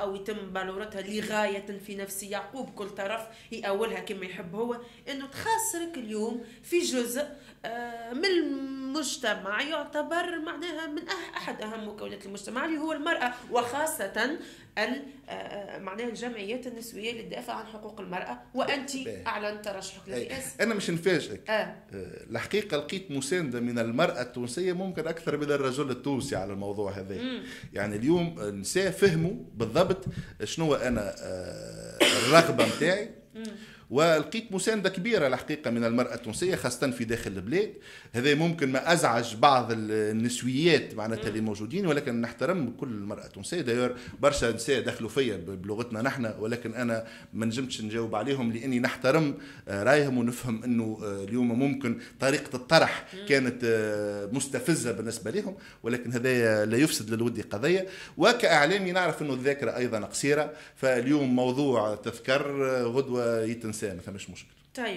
أو يتم بلورتها لغاية في نفس يعقوب. كل طرف يأولها كما يحب هو إنه تخسرك اليوم في جزء آه، من المجتمع يعتبر معناها من أحد أهم مكونات المجتمع اللي هو المرأة وخاصة آه، معناها الجمعيات النسوية اللي تدافع عن حقوق المرأة. وانت أعلنت ترشحك للرئاسة. أنا مش نفاجئك. آه. آه. الحقيقة لقيت مساندة من المرأة التونسية ممكن أكثر من الرجل التونسي على الموضوع هذا. يعني اليوم النساء فهموا بالضبط شنو أنا آه الرغبة نتاعي. ولقيت مساندة كبيرة الحقيقة من المرأة التونسية خاصة في داخل البلاد. هذا ممكن ما أزعج بعض النسويات معناتها اللي موجودين ولكن نحترم كل المرأة التونسية داير برشا نساء دخلوا فيا بلغتنا نحن ولكن أنا ما نجمتش نجاوب عليهم لأني نحترم آه، رأيهم ونفهم أنه آه، اليوم ممكن طريقة الطرح كانت آه، مستفزة بالنسبة لهم ولكن هذا لا يفسد للود قضية. وكإعلامي نعرف أنه الذاكرة أيضا قصيرة فاليوم موضوع تذكر غدوة يتنسى ما فماش مشكل طيب.